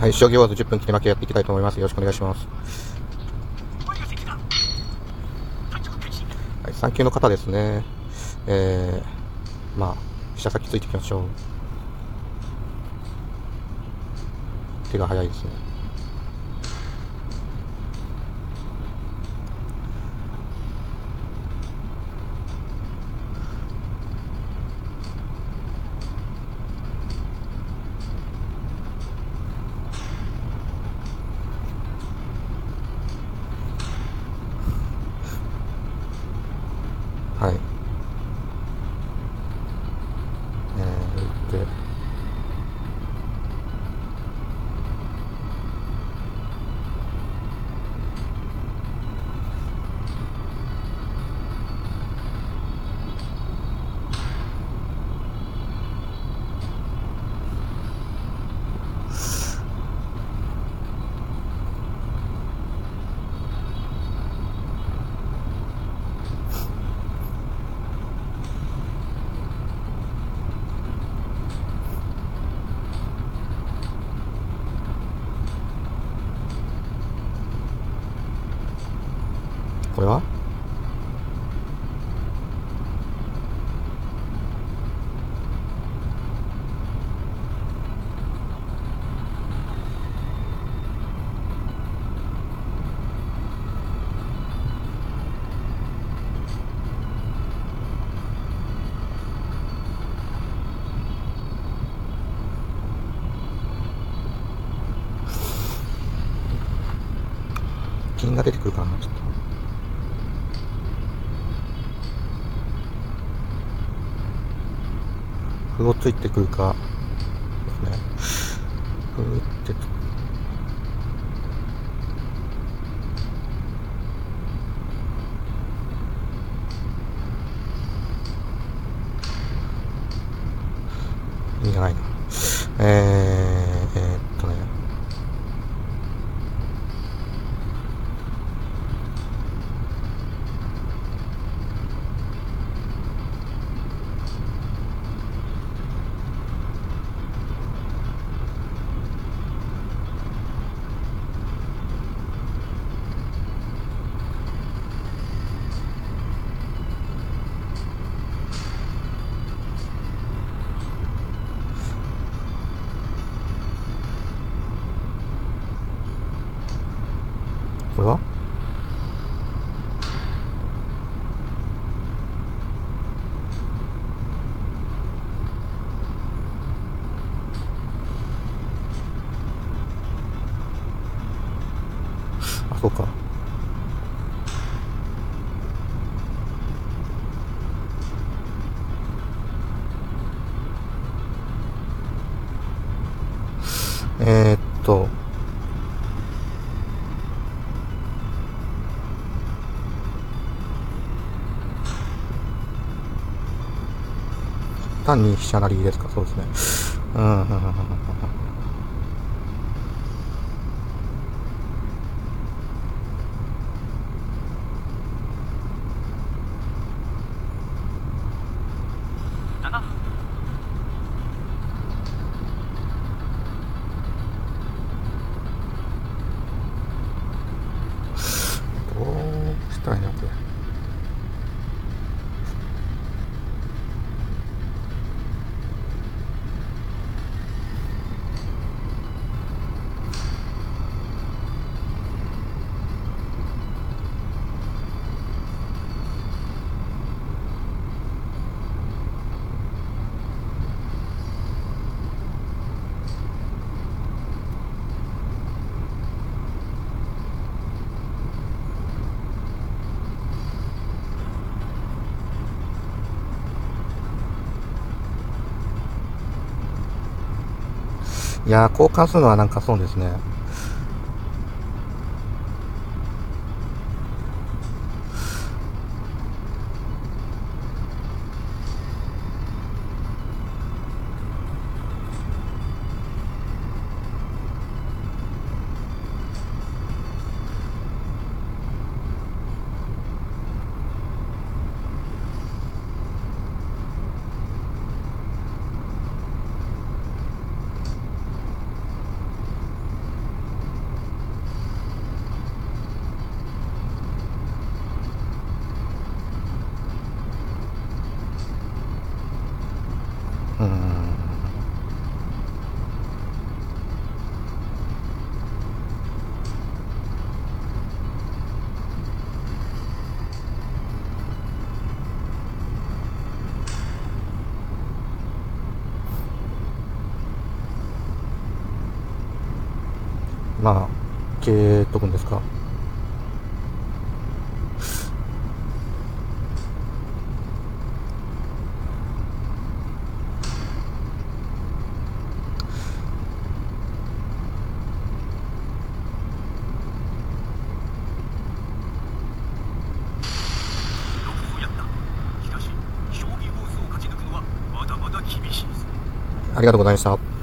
はい、将棋ワード10分切り負けやっていきたいと思います。よろしくお願いします。はい、3級の方ですね。えー、まあ、飛車先ついていきましょう。手が早いですね。はい。えー、で、これは？金が出てくるかなちょっと。歩をついてくるかですね。ふーってといいんじゃないの？そうか。えー、っと、単に飛車成りですか、そうですね。うん、うん、うん、うん。どいやー、交換するのはなんかそうですね。まあ、消えとくんですか？ありがとうございました。